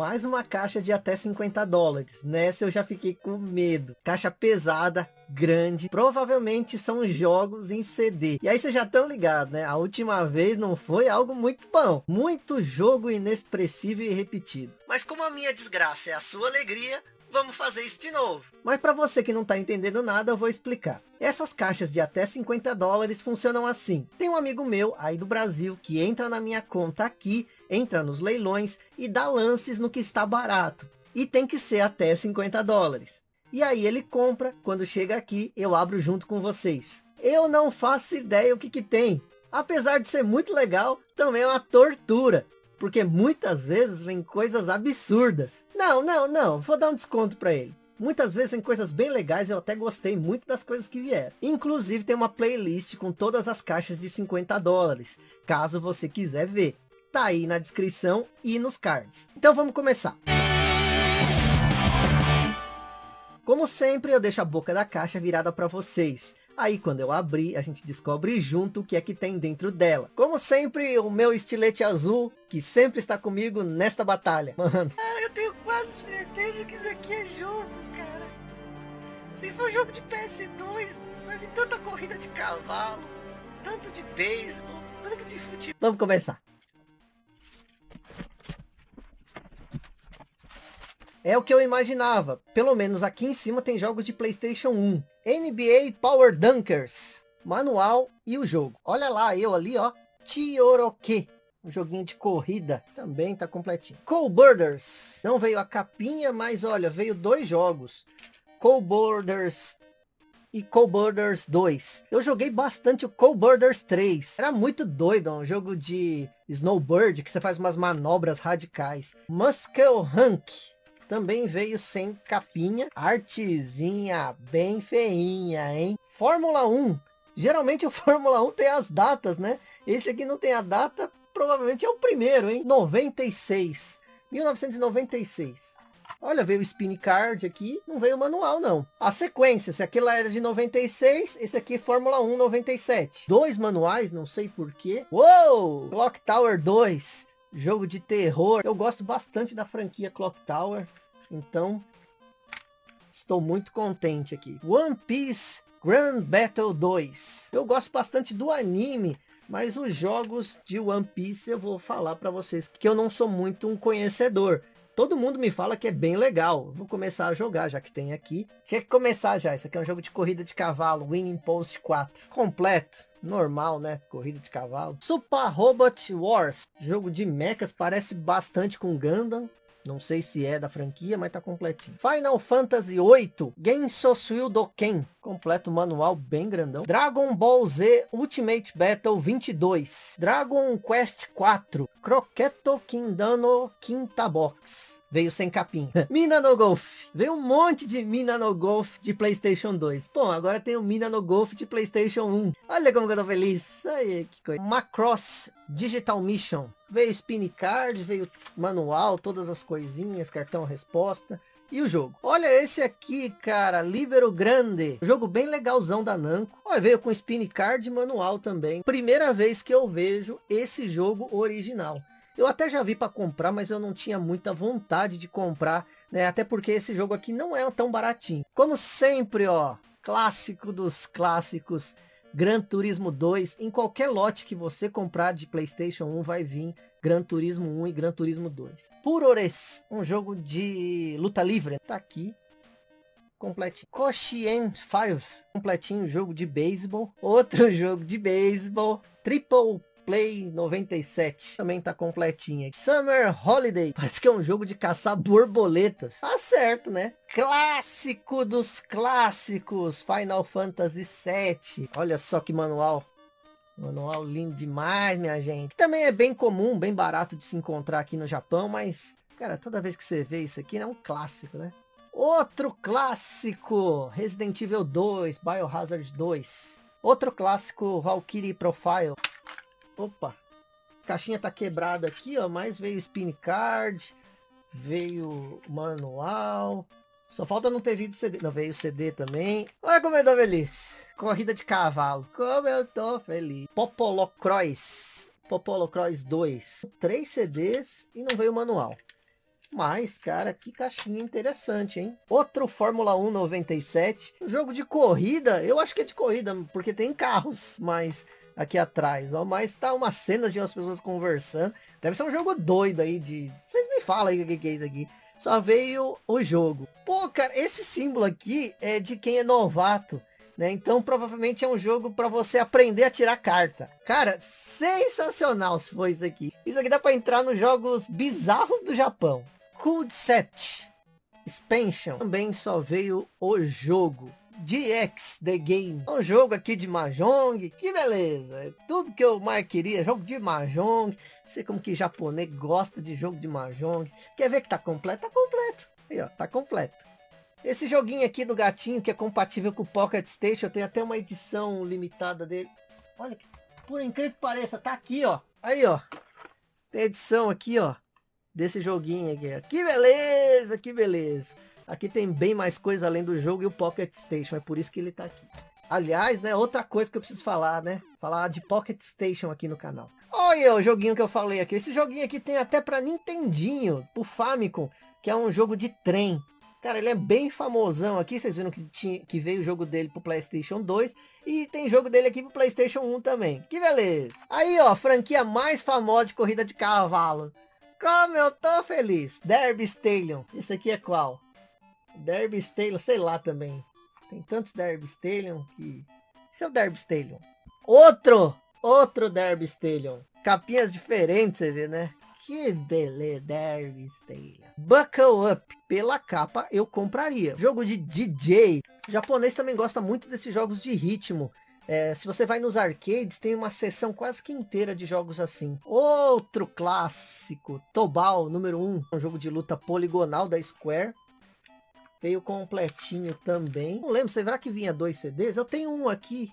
Mais uma caixa de até 50 dólares. Nessa eu já fiquei com medo. Caixa pesada, grande. Provavelmente são jogos em CD. E aí vocês já estão ligados, né? A última vez não foi algo muito bom. Muito jogo inexpressivo e repetido. Mas como a minha desgraça é a sua alegria, vamos fazer isso de novo. Mas para você que não está entendendo nada, eu vou explicar. Essas caixas de até 50 dólares funcionam assim. Tem um amigo meu aí do Brasil que entra na minha conta aqui, entra nos leilões e dá lances no que está barato. E tem que ser até 50 dólares. E aí ele compra, quando chega aqui, eu abro junto com vocês. Eu não faço ideia o que que tem. Apesar de ser muito legal, também é uma tortura porque muitas vezes vem coisas absurdas. Não, não, não, vou dar um desconto para ele. Muitas vezes vem coisas bem legais, eu até gostei muito das coisas que vieram. Inclusive tem uma playlist com todas as caixas de 50 dólares, caso você quiser ver. Tá aí na descrição e nos cards. Então vamos começar. Como sempre, eu deixo a boca da caixa virada para vocês. Aí quando eu abrir, a gente descobre junto o que é que tem dentro dela. Como sempre, o meu estilete azul, que sempre está comigo nesta batalha. Mano. Ah, eu tenho quase certeza que isso aqui é jogo, cara. Se for jogo de PS2, vai vir tanta corrida de cavalo, tanto de beisebol, tanto de futebol. Vamos começar. É o que eu imaginava. Pelo menos aqui em cima tem jogos de Playstation 1. NBA Power Dunkers. Manual e o jogo. Olha lá, eu ali, ó. Tioroque. Um joguinho de corrida. Também tá completinho. Cold Borders. Não veio a capinha, mas olha, veio dois jogos. Cold Borders e Cold Borders 2. Eu joguei bastante o Cold Borders 3. Era muito doido, um jogo de snowboard que você faz umas manobras radicais. Muscle Hunk também veio sem capinha, artezinha bem feinha, hein? Fórmula 1. Geralmente o Fórmula 1 tem as datas, né? Esse aqui não tem a data, provavelmente é o primeiro, hein? 96. 1996. Olha, veio o Spin Card aqui, não veio o manual não. A sequência, se aquela era de 96, esse aqui é Fórmula 1 97. Dois manuais, não sei porquê. Uou! Clock Tower 2, jogo de terror. Eu gosto bastante da franquia Clock Tower. Então, estou muito contente aqui. One Piece Grand Battle 2. Eu gosto bastante do anime, mas os jogos de One Piece eu vou falar para vocês que eu não sou muito um conhecedor. Todo mundo me fala que é bem legal. Vou começar a jogar, já que tem aqui. Tinha que começar já. Esse aqui é um jogo de corrida de cavalo. Winning Post 4. Completo. Normal, né? Corrida de cavalo. Super Robot Wars. Jogo de mechas. Parece bastante com Gundam. Não sei se é da franquia, mas tá completinho. Final Fantasy VIII, Genso Suidoken. Completo manual bem grandão. Dragon Ball Z Ultimate Battle 22. Dragon Quest 4. Croqueto Kindano Quinta Box veio sem capinha. Mina no Golf. Veio um monte de Mina no Golf de Playstation 2. Bom, agora tem o Mina no Golf de Playstation 1. Olha como eu tô feliz. Aí, que coisa. Macross Digital Mission. Veio Spin Card, veio manual, todas as coisinhas, cartão resposta. E o jogo? Olha esse aqui, cara, Libero Grande. Jogo bem legalzão da Namco. Olha, veio com Spin Card manual também. Primeira vez que eu vejo esse jogo original. Eu até já vi para comprar, mas eu não tinha muita vontade de comprar, né? Até porque esse jogo aqui não é tão baratinho. Como sempre, ó, clássico dos clássicos, Gran Turismo 2. Em qualquer lote que você comprar de Playstation 1 vai vir Gran Turismo 1 e Gran Turismo 2. Purores, um jogo de luta livre. Tá aqui, completinho. Koshien 5, completinho, jogo de beisebol. Outro jogo de beisebol. Triple Play 97. Também tá completinha. Summer Holiday. Parece que é um jogo de caçar borboletas. Tá certo, né? Clássico dos clássicos. Final Fantasy VII. Olha só que manual. Manual lindo demais, minha gente. Também é bem comum, bem barato de se encontrar aqui no Japão, mas, cara, toda vez que você vê isso aqui, é um clássico, né? Outro clássico, Resident Evil 2, Biohazard 2. Outro clássico, Valkyrie Profile. Opa, caixinha tá quebrada aqui, ó, mas veio spin card, veio manual. Só falta não ter vindo CD. Não, veio CD também. Olha como eu tô feliz. Corrida de cavalo. Como eu tô feliz. Popolocross. Popolocross 2. Três CDs e não veio manual. Mas, cara, que caixinha interessante, hein? Outro Fórmula 1 97. Um jogo de corrida, eu acho que é de corrida, porque tem carros, mas aqui atrás, ó. Mas tá uma cena de as pessoas conversando. Deve ser um jogo doido aí de... Vocês me falam aí o que é isso aqui. Só veio o jogo. Pô, cara, esse símbolo aqui é de quem é novato. Né? Então provavelmente é um jogo para você aprender a tirar carta. Cara, sensacional se for isso aqui. Isso aqui dá para entrar nos jogos bizarros do Japão. Coolcept Expansion. Também só veio o jogo. DX The Game. Um jogo aqui de Mahjong. Que beleza. É tudo que eu mais queria. Jogo de Mahjong. Sei como que japonês gosta de jogo de Mahjong. Quer ver que tá completo? Tá completo. Aí, ó. Tá completo. Esse joguinho aqui do gatinho que é compatível com o Pocket Station. Eu tenho até uma edição limitada dele. Olha, por incrível que pareça. Tá aqui, ó. Aí, ó. Tem edição aqui, ó desse joguinho aqui. Que beleza, que beleza. Aqui tem bem mais coisa além do jogo e o Pocket Station, é por isso que ele tá aqui. Aliás, né, outra coisa que eu preciso falar, né? Falar de Pocket Station aqui no canal. Olha o joguinho que eu falei aqui. Esse joguinho aqui tem até para Nintendinho, pro Famicom, que é um jogo de trem. Cara, ele é bem famosão aqui. Vocês viram que, tinha, que veio o jogo dele pro Playstation 2. E tem jogo dele aqui pro Playstation 1 também. Que beleza. Aí, ó, franquia mais famosa de corrida de cavalo. Como eu tô feliz. Derby Stallion. Esse aqui é qual? Derby Stallion, sei lá também. Tem tantos Derby Stallion que... Esse é o Derby Stallion. Outro! Outro Derby Stallion. Capinhas diferentes, você vê, né? Que beleza, Stallion. Buckle Up. Pela capa, eu compraria. Jogo de DJ. O japonês também gosta muito desses jogos de ritmo. É, se você vai nos arcades, tem uma seção quase que inteira de jogos assim. Outro clássico, Tobal, número 1, um jogo de luta poligonal da Square. Veio completinho também. Não lembro, será que vinha dois CDs? Eu tenho um aqui.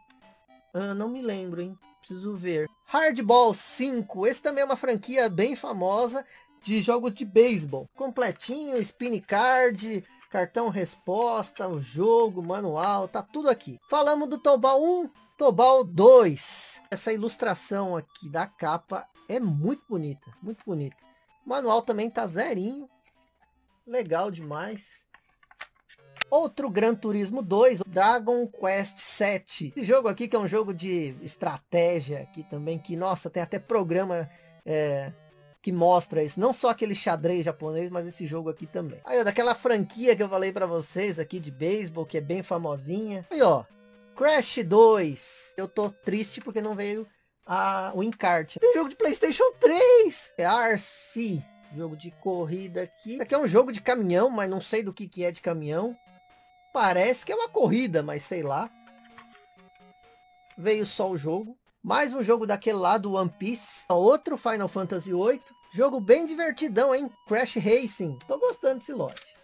Ah, não me lembro, hein? Preciso ver. Hardball 5. Esse também é uma franquia bem famosa de jogos de beisebol. Completinho, spin card, cartão resposta, o jogo, manual, tá tudo aqui. Falamos do Tobal 1, Tobal 2. Essa ilustração aqui da capa é muito bonita, muito bonita. O manual também tá zerinho. Legal demais. Outro Gran Turismo 2, Dragon Quest 7. Esse jogo aqui que é um jogo de estratégia aqui também, que nossa, tem até programa é, que mostra isso. Não só aquele xadrez japonês, mas esse jogo aqui também. Aí, ó, daquela franquia que eu falei para vocês aqui de beisebol, que é bem famosinha. Aí, ó, Crash 2. Eu tô triste porque não veio a, o encarte. Tem jogo de Playstation 3. É RC. Jogo de corrida aqui. Isso aqui é um jogo de caminhão, mas não sei do que, que é de caminhão. Parece que é uma corrida, mas sei lá. Veio só o jogo. Mais um jogo daquele lá do One Piece. Outro Final Fantasy VIII. Jogo bem divertidão, hein? Crash Racing. Tô gostando desse lote.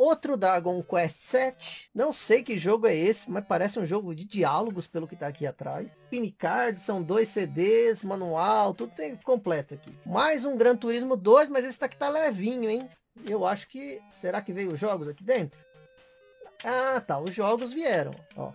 Outro Dragon Quest 7. Não sei que jogo é esse, mas parece um jogo de diálogos pelo que tá aqui atrás. Pinicard, são dois CDs, manual, tudo tem completo aqui. Mais um Gran Turismo 2, mas esse daqui tá levinho, hein? Eu acho que... Será que veio os jogos aqui dentro? Ah, tá. Os jogos vieram, ó.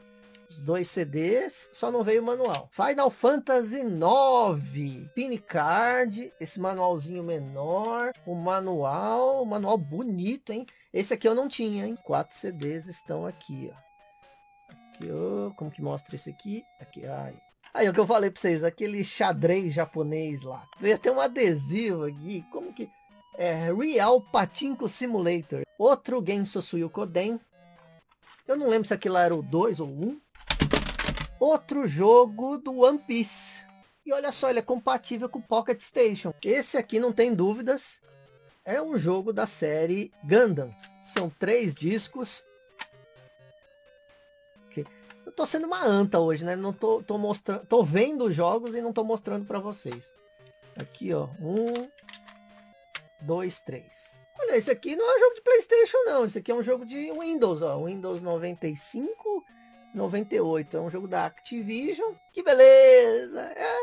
Os dois CDs, só não veio o manual. Final Fantasy 9. Pin card, esse manualzinho menor. O manual, o manual bonito, hein? Esse aqui eu não tinha, hein? Quatro CDs estão aqui, ó. Aqui, ó. Como que mostra esse aqui? Aqui, ai. Aí, o que eu falei pra vocês, aquele xadrez japonês lá. Veio até um adesivo aqui, como que... É, Real Patinko Simulator. Outro Genso Suyokoden. Eu não lembro se aquilo era o 2 ou 1. Um. Outro jogo do One Piece. E olha só, ele é compatível com o Pocket Station. Esse aqui, não tem dúvidas, é um jogo da série Gundam. São três discos. Eu tô sendo uma anta hoje, né? Não tô, tô mostrando, tô vendo os jogos e não tô mostrando para vocês. Aqui, ó. Um, dois, três. Olha, esse aqui não é um jogo de Playstation, não. Esse aqui é um jogo de Windows, ó. Windows 95 98. É um jogo da Activision. Que beleza! É...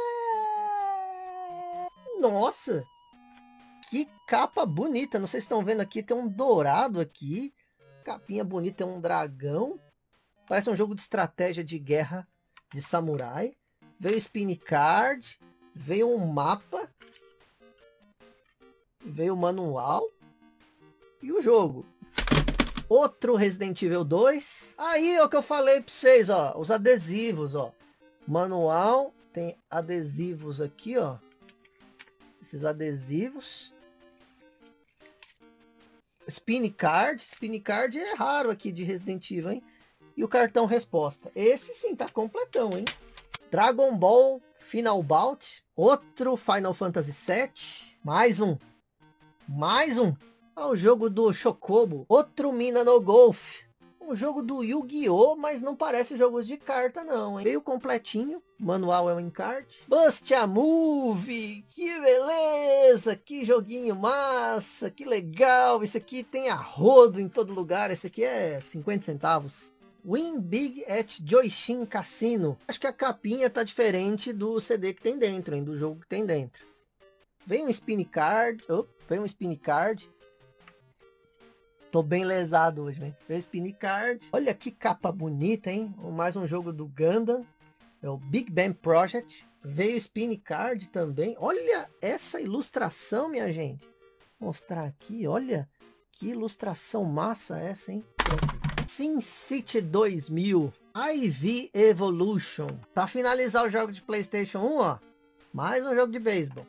Nossa! Que capa bonita. Não sei se estão vendo aqui. Tem um dourado aqui. Capinha bonita. Tem um dragão. Parece um jogo de estratégia de guerra de samurai. Veio spin card. Veio um mapa. Veio o manual. E o jogo. Outro Resident Evil 2. Aí, é o que eu falei para vocês, ó. Os adesivos, ó. Manual. Tem adesivos aqui, ó. Esses adesivos. Spin Card. Spin Card é raro aqui de Resident Evil, hein? E o cartão resposta. Esse sim, tá completão, hein? Dragon Ball Final Bout. Outro Final Fantasy VII. Mais um. Mais um. Ah, o jogo do Chocobo. Outro Mina no Golf. Um jogo do Yu-Gi-Oh! Mas não parece jogos de carta não, hein? Veio completinho. Manual é um encarte. Bust a Move. Que beleza. Que joguinho massa. Que legal. Esse aqui tem a rodo em todo lugar. Esse aqui é 50 centavos. Win Big at Joyshin Cassino. Acho que a capinha tá diferente do CD que tem dentro, hein? Do jogo que tem dentro. Vem um spin card. Oh, vem um spin card. Tô bem lesado hoje? Veio Spin Card. Olha que capa bonita, hein? Mais um jogo do Gundam. É o Big Bang Project. Veio Spin Card também. Olha essa ilustração, minha gente. Vou mostrar aqui, olha. Que ilustração massa essa, hein? Sim City 2000. IV Evolution. Para finalizar o jogo de Playstation 1, ó. Mais um jogo de beisebol.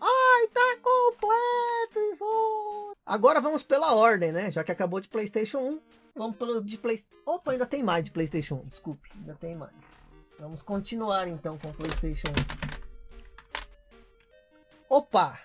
Agora vamos pela ordem, né? Já que acabou de Playstation 1, vamos pelo de Play... Opa, ainda tem mais de Playstation 1, desculpe, ainda tem mais. Vamos continuar então com Playstation 1. Opa!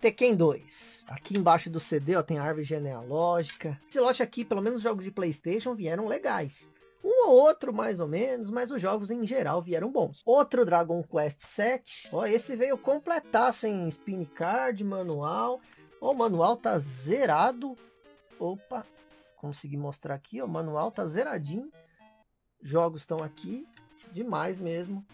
Tekken 2. Aqui embaixo do CD ó, tem a árvore genealógica. Esse lote aqui, pelo menos os jogos de Playstation vieram legais. Um ou outro mais ou menos, mas os jogos em geral vieram bons. Outro Dragon Quest 7. Ó, esse veio completar sem spin card, manual. O manual tá zerado. Opa, consegui mostrar aqui. O manual tá zeradinho. Jogos estão aqui. Demais mesmo.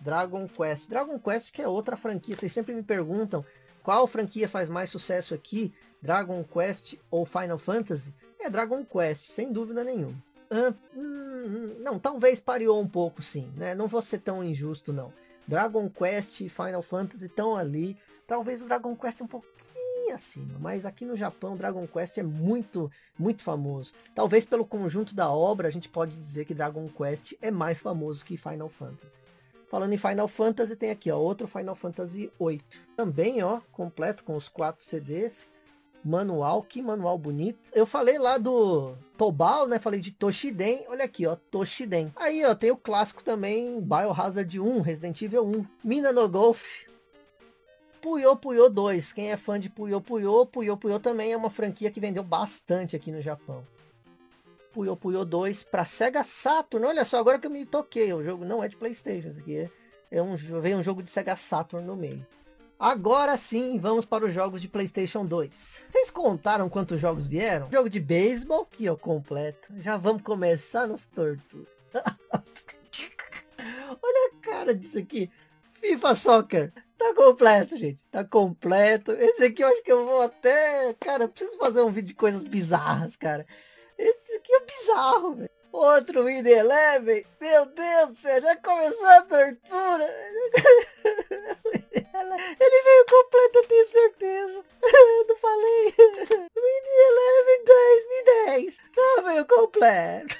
Dragon Quest. Dragon Quest que é outra franquia. Vocês sempre me perguntam qual franquia faz mais sucesso aqui. Dragon Quest ou Final Fantasy? É Dragon Quest, sem dúvida nenhuma. hum, hum, não, talvez pareou um pouco sim, né? Não vou ser tão injusto não. Dragon Quest e Final Fantasy estão ali. Talvez o Dragon Quest um pouquinho acima, mas aqui no Japão Dragon Quest é muito, muito famoso. Talvez pelo conjunto da obra a gente pode dizer que Dragon Quest é mais famoso que Final Fantasy. Falando em Final Fantasy, tem aqui ó, outro Final Fantasy 8. Também ó, completo com os quatro CDs. Manual, que manual bonito. Eu falei lá do Tobal, né? Falei de Toshiden. Olha aqui, ó, Toshiden. Aí, ó, tem o clássico também, Biohazard 1, Resident Evil 1. Mina no Golf, Puyo Puyo 2. Quem é fã de Puyo Puyo, Puyo Puyo também é uma franquia que vendeu bastante aqui no Japão. Puyo Puyo 2 para Sega Saturn. Olha só, agora que eu me toquei, o jogo não é de Playstation, isso aqui é, é um, veio um jogo de Sega Saturn no meio. Agora sim, vamos para os jogos de Playstation 2. Vocês contaram quantos jogos vieram? Jogo de beisebol, que eu completo. Já vamos começar nos tortos. Olha a cara disso aqui. FIFA Soccer. Tá completo, gente. Tá completo. Esse aqui eu acho que eu vou até... Cara, eu preciso fazer um vídeo de coisas bizarras, cara. Esse aqui é bizarro, velho. Outro Win Eleven. Meu Deus do céu, já começou a tortura. Ele veio completo, eu tenho certeza. Eu não falei. Win Eleven 2010. Não, veio completo.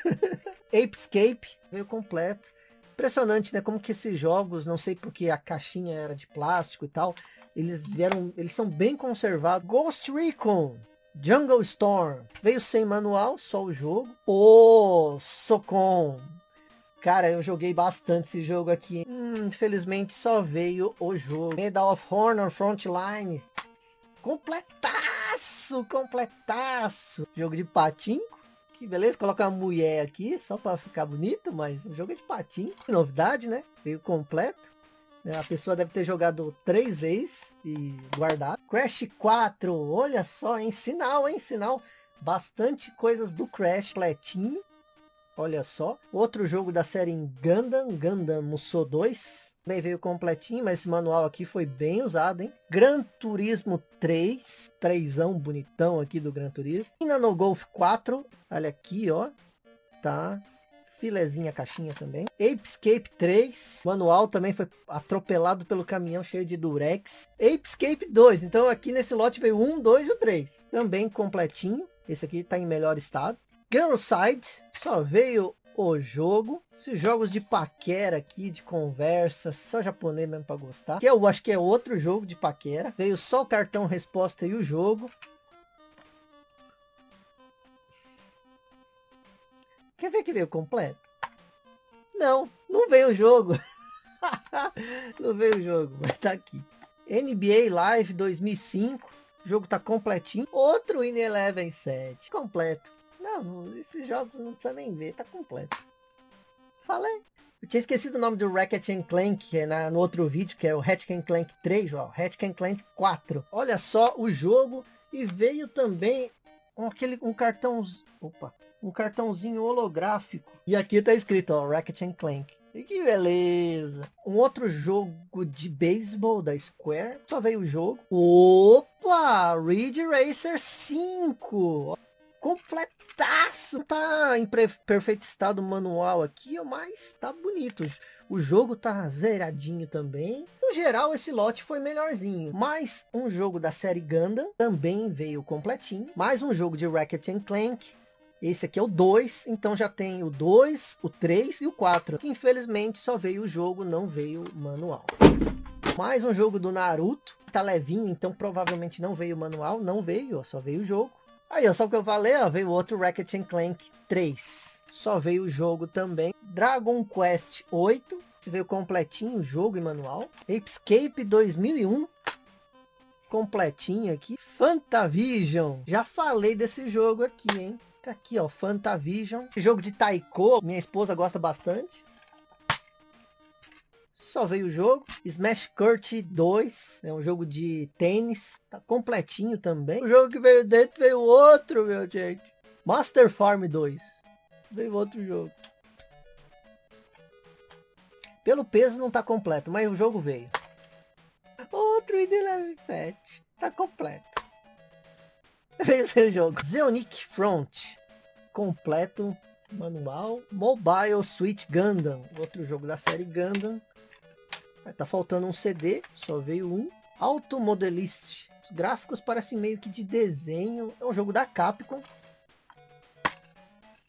Apescape veio completo. Impressionante, né? Como que esses jogos, não sei porque a caixinha era de plástico e tal, eles vieram, eles são bem conservados. Ghost Recon, Jungle Storm, veio sem manual, só o jogo. O oh, Socom. Cara, eu joguei bastante esse jogo aqui. Hum, infelizmente só veio o jogo. Medal of Honor Frontline. Completaço, completaço. Jogo de patinco que beleza, coloca uma mulher aqui só para ficar bonito, mas o jogo é de patinho. Novidade, né? Veio completo. É, a pessoa deve ter jogado três vezes e guardado. Crash 4, olha só, hein? Sinal, hein? Sinal. Bastante coisas do Crash completinho. Olha só. Outro jogo da série Gundam, Gundam Musou 2. Bem, veio completinho, mas esse manual aqui foi bem usado, hein? Gran Turismo 3, trêsão bonitão aqui do Gran Turismo. E Nano Golf 4, olha aqui, ó, tá? Filezinha caixinha também. Apescape 3, manual também foi atropelado pelo caminhão cheio de durex. Apescape 2, então aqui nesse lote veio 1, 2 e 3. Também completinho. Esse aqui tá em melhor estado. Girl Side, só veio o jogo. Esses jogos de paquera aqui, de conversa, só japonês mesmo para gostar. Que eu acho que é outro jogo de paquera. Veio só o cartão resposta e o jogo. Quer ver que veio completo? Não, não veio o jogo. não veio o jogo, mas tá aqui. NBA Live 2005. O jogo tá completinho. Outro In Eleven 7. Completo. Não, esse jogo não precisa nem ver, tá completo. Falei. Eu tinha esquecido o nome do Ratchet Clank que é na, no outro vídeo, que é o Ratchet Clank 3, ó. Ratchet Clank 4. Olha só o jogo. E veio também um, aquele, um cartão... Opa. Um cartãozinho holográfico. E aqui tá escrito, ó. Ratchet Clank. E que beleza. Um outro jogo de beisebol da Square. Só veio o jogo. Opa! Ridge Racer 5 completaço. Tá em perfeito estado manual aqui, mas tá bonito. O jogo tá zeradinho também. No geral, esse lote foi melhorzinho. Mais um jogo da série Gundam também veio completinho. Mais um jogo de Ratchet Clank. Esse aqui é o 2, então já tem o 2, o 3 e o 4. Que infelizmente só veio o jogo, não veio o manual. Mais um jogo do Naruto. Tá levinho, então provavelmente não veio o manual. Não veio, só veio o jogo. Aí, ó, só que eu falei, ó, veio outro Ratchet Clank 3. Só veio o jogo também. Dragon Quest 8. Esse veio completinho o jogo e manual. Escape 2001. Completinho aqui. Fantavision. Já falei desse jogo aqui, hein? Tá aqui, ó, Fantavision. Jogo de Taiko. Minha esposa gosta bastante. Só veio o jogo. Smash Kurt 2. É um jogo de tênis. Tá completinho também. O jogo que veio dentro veio outro, meu gente. Master Farm 2. Veio outro jogo. Pelo peso não tá completo, mas o jogo veio. Outro ID Level 7. Tá completo. Veio seu jogo. Zeonic Front. Completo. Manual. Mobile Switch Gundam. Outro jogo da série Gundam. Tá faltando um CD, só veio um. Automodelist. Os gráficos parecem meio que de desenho. É um jogo da Capcom.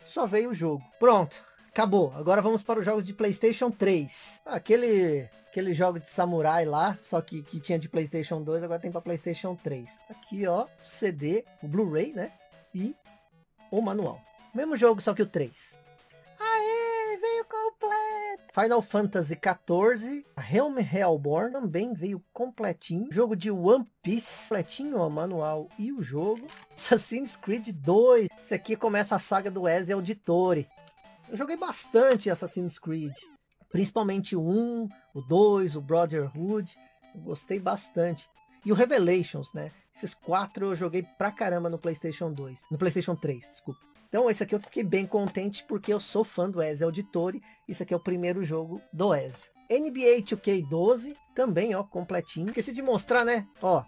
Só veio o jogo. Pronto. Acabou. Agora vamos para os jogos de Playstation 3. Aquele, aquele jogo de samurai lá, só que, que tinha de Playstation 2, agora tem para Playstation 3. Aqui, ó, CD, o Blu-ray, né? E o manual. Mesmo jogo, só que o 3. Final Fantasy XIV, Helm Hellborn também veio completinho. Jogo de One Piece, completinho, ó, manual e o jogo. Assassin's Creed 2. Esse aqui começa a saga do Ezio Auditore. Eu joguei bastante Assassin's Creed. Principalmente o 1, o 2, o Brotherhood. Eu gostei bastante. E o Revelations, né? Esses quatro eu joguei pra caramba no Playstation 2. No Playstation 3, desculpa. Então esse aqui eu fiquei bem contente porque eu sou fã do Ezio Auditore. Isso aqui é o primeiro jogo do Ezio. NBA 2K12 também, ó, completinho. Esqueci de mostrar, né? Ó,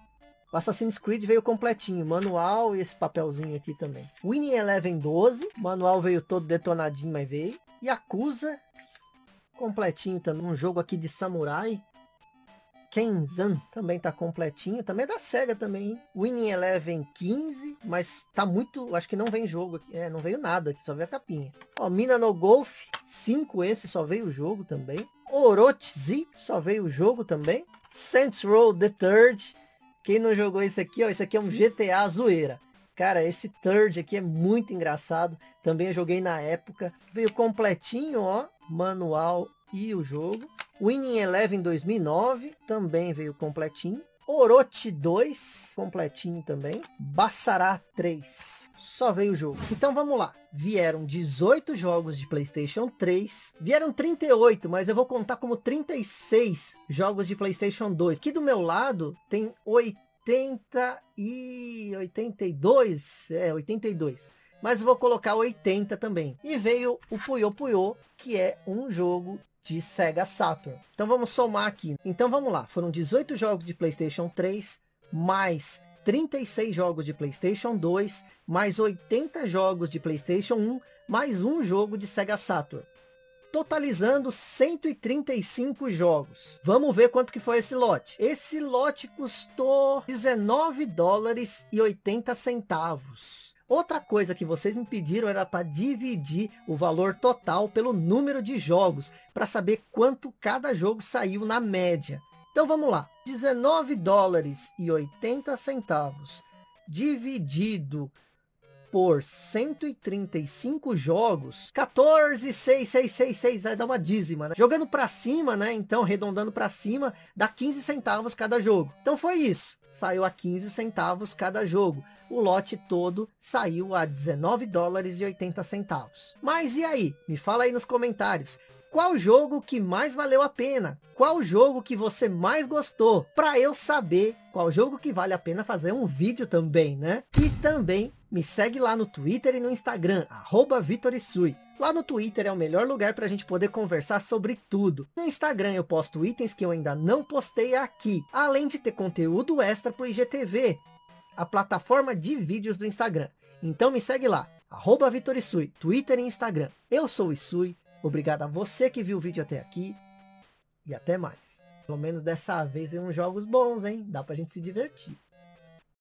o Assassin's Creed veio completinho, manual e esse papelzinho aqui também. Winning Eleven 12, manual veio todo detonadinho, mas veio. Yakuza, completinho também, um jogo aqui de samurai. Kenzan também tá completinho, também é da SEGA também. Winning Eleven 15, mas tá muito, acho que não vem jogo aqui, é, não veio nada aqui, só veio a capinha. Ó, Mina no Golf 5 esse, só veio o jogo também. Orochi só veio o jogo também. Saints Row The Third, quem não jogou esse aqui, ó, esse aqui é um GTA zoeira. Cara, esse Third aqui é muito engraçado. Também eu joguei na época. Veio completinho, ó. Manual e o jogo. Winning Eleven 2009 também veio completinho. Orochi 2, completinho também. Bassará 3, só veio o jogo. Então vamos lá. Vieram 18 jogos de Playstation 3. Vieram 38, mas eu vou contar como 36 jogos de Playstation 2. Aqui do meu lado tem 80 e 82. É, 82 mas vou colocar 80 também. E veio o Puyo Puyo, que é um jogo de Sega Saturn. Então vamos somar aqui. Então vamos lá, foram 18 jogos de Playstation 3, mais 36 jogos de Playstation 2, mais 80 jogos de Playstation 1, mais um jogo de Sega Saturn. Totalizando 135 jogos. Vamos ver quanto que foi esse lote. Esse lote custou 19 dólares e 80 centavos. Outra coisa que vocês me pediram era para dividir o valor total pelo número de jogos, para saber quanto cada jogo saiu na média. Então vamos lá, 19 dólares e 80 centavos dividido por 135 jogos, 14,6666, vai dar uma dízima, né? Jogando para cima, né? Então, arredondando para cima, dá 15 centavos cada jogo. Então foi isso. Saiu a 15 centavos cada jogo. O lote todo saiu a 19 dólares e 80 centavos. Mas e aí? Me fala aí nos comentários qual jogo que mais valeu a pena? Qual jogo que você mais gostou? Para eu saber qual jogo que vale a pena fazer um vídeo também, né? E também me segue lá no Twitter e no Instagram, arroba Vitorisui. Lá no Twitter é o melhor lugar para a gente poder conversar sobre tudo. No Instagram eu posto itens que eu ainda não postei aqui, além de ter conteúdo extra para o IGTV, a plataforma de vídeos do Instagram. Então me segue lá, arroba Twitter e Instagram. Eu sou o Isui, Obrigado a você que viu o vídeo até aqui. E até mais. Pelo menos dessa vez, uns jogos bons, hein? Dá pra gente se divertir.